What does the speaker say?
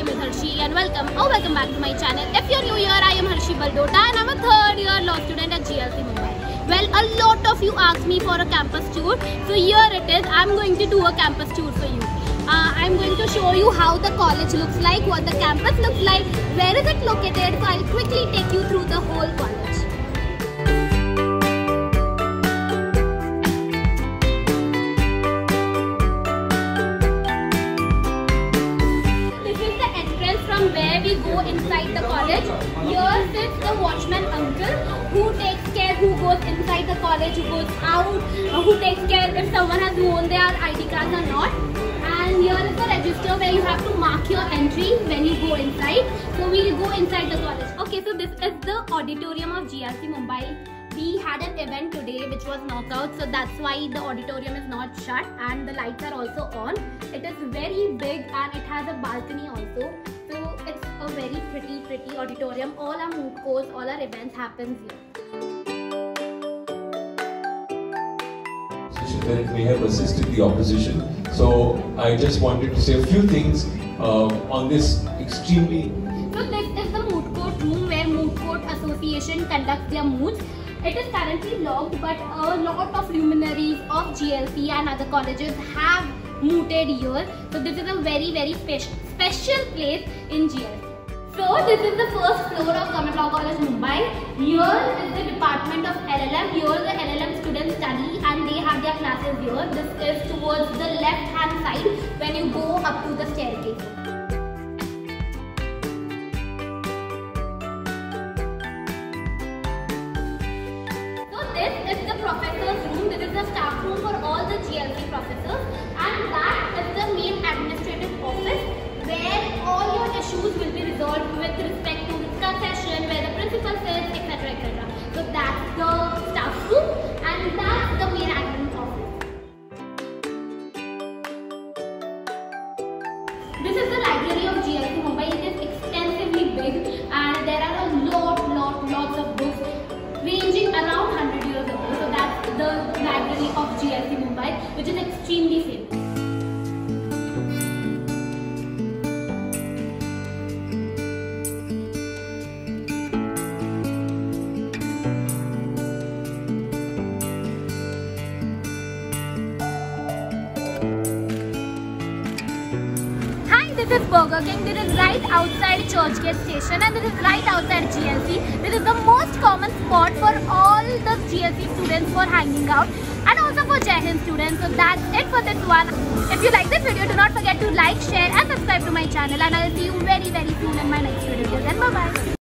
name is Harshi and welcome or welcome back to my channel. If you're new here, I am Harshi Baldota and I'm a third year law student at GLC Mumbai. Well, a lot of you asked me for a campus tour, so here it is. I'm going to do a campus tour for you. Uh, I'm going to show you how the college looks like, what the campus looks like, where is it located. So I'll quickly take you through the whole college. Inside the college. Here sits the watchman uncle who takes care who goes inside the college, who goes out, uh, who takes care if someone has worn their ID cards or not. And here is the register where you have to mark your entry when you go inside. So we'll go inside the college. Okay, so this is the auditorium of GLC Mumbai. We had an event today which was knockout, so that's why the auditorium is not shut and the lights are also on. It is very big and it has a balcony also. So a very pretty, pretty auditorium. All our moot courts, all our events happens here. it may have assisted the opposition. So I just wanted to say a few things uh, on this extremely So this is the moot court room where moot court association conducts their moots. It is currently locked but a lot of luminaries of GLC and other colleges have mooted here. So this is a very very special special place in GLC. So this is the first floor of Government Law College Mumbai. Here is the department of LLM. Here the LLM students study and they have their classes here. This is towards the left hand side when you go up to the staircase. So this is the professor's room. This is the staff room for all the GLC professors and that is the main administrative office where all This is the library of GLC Mumbai. It is extensively big and there are a lot, lot, lots of books ranging around 100 years ago. So that's the library of GLC Mumbai, which is extremely famous. This is Burger King. This is right outside Churchgate Station and this is right outside GLC. This is the most common spot for all the GLC students for hanging out and also for Jai students. So that's it for this one. If you like this video, do not forget to like, share and subscribe to my channel and I will see you very very soon in my next video. Then bye bye.